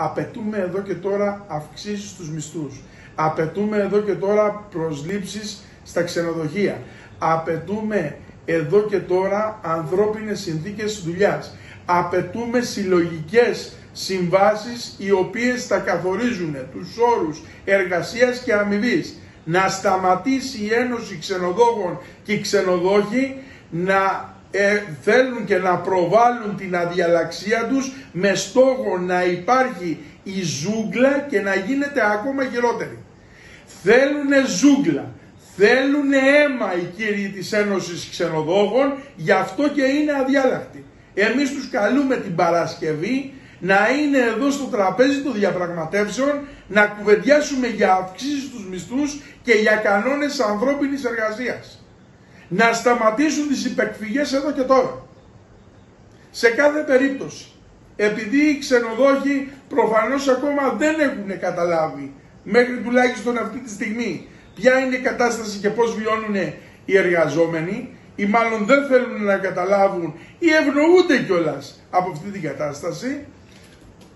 Απαιτούμε εδώ και τώρα αυξήσεις στους μισθούς. Απαιτούμε εδώ και τώρα προσλήψεις στα ξενοδοχεία. Απαιτούμε εδώ και τώρα ανθρώπινες συνθήκες δουλειάς. Απαιτούμε συλλογικές συμβάσεις οι οποίες θα καθορίζουν τους όρους εργασίας και αμοιβή. Να σταματήσει η Ένωση Ξενοδόχων και οι ξενοδόχοι να ε, θέλουν και να προβάλλουν την αδιαλαξία τους με στόχο να υπάρχει η ζούγκλα και να γίνεται ακόμα χειρότερη. Θέλουν ζούγκλα, θέλουν αίμα οι κύριοι της Ένωσης Ξενοδόχων, γι' αυτό και είναι αδιάλακτοι. Εμείς τους καλούμε την Παρασκευή να είναι εδώ στο τραπέζι των διαπραγματεύσεων, να κουβεντιάσουμε για αυξήσεις στους μισθούς και για κανόνες ανθρώπινης εργασίας. Να σταματήσουν τις υπεκφυγές εδώ και τώρα. Σε κάθε περίπτωση, επειδή οι ξενοδόχοι προφανώς ακόμα δεν έχουν καταλάβει μέχρι τουλάχιστον αυτή τη στιγμή ποια είναι η κατάσταση και πώς βιώνουν οι εργαζόμενοι ή μάλλον δεν θέλουν να καταλάβουν ή ευνοούνται κιόλας από αυτή την κατάσταση,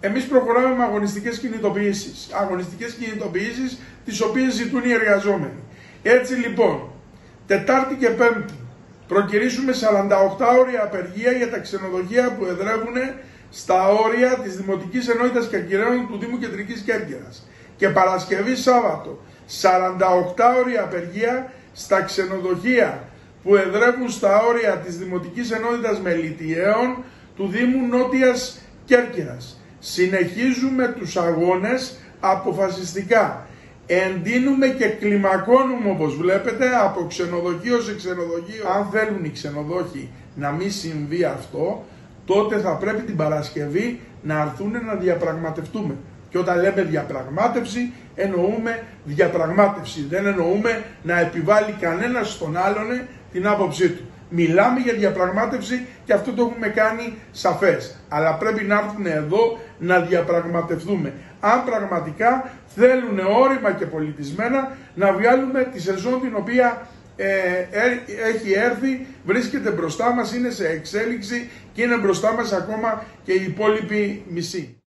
εμείς προχωράμε με αγωνιστικές κινητοποιήσεις. Αγωνιστικές κινητοποιήσεις τις οποίες ζητούν οι εργαζόμενοι. Έτσι λοιπόν, Τετάρτη και Πέμπτη προκυρήσουμε 48 ώρια απεργία για τα ξενοδοχεία που εδρεύουν στα όρια της Δημοτικής Ενότητας Κερκυραίων του Δήμου Κεντρικής Κέρκυρας. Και Παρασκευή Σάββατο 48 ώρια απεργία στα ξενοδοχεία που εδρεύουν στα όρια της Δημοτικής Ενότητας Μελιτιαίων του Δήμου Νότιας Κέρκυρας. Συνεχίζουμε τους αγώνες αποφασιστικά. Εντείνουμε και κλιμακώνουμε όπως βλέπετε από ξενοδοχείο σε ξενοδοχείο. Αν θέλουν οι ξενοδόχοι να μην συμβεί αυτό, τότε θα πρέπει την Παρασκευή να έρθουν να διαπραγματευτούμε. Και όταν λέμε διαπραγμάτευση, εννοούμε διαπραγμάτευση. Δεν εννοούμε να επιβάλλει κανένας στον άλλον την άποψή του. Μιλάμε για διαπραγμάτευση και αυτό το έχουμε κάνει σαφές. Αλλά πρέπει να έρθουν εδώ να διαπραγματευτούμε. Αν πραγματικά θέλουν όρημα και πολιτισμένα να βγάλουμε τη σεζόν την οποία ε, έχει έρθει, βρίσκεται μπροστά μας, είναι σε εξέλιξη και είναι μπροστά μας ακόμα και η υπόλοιπη μισή.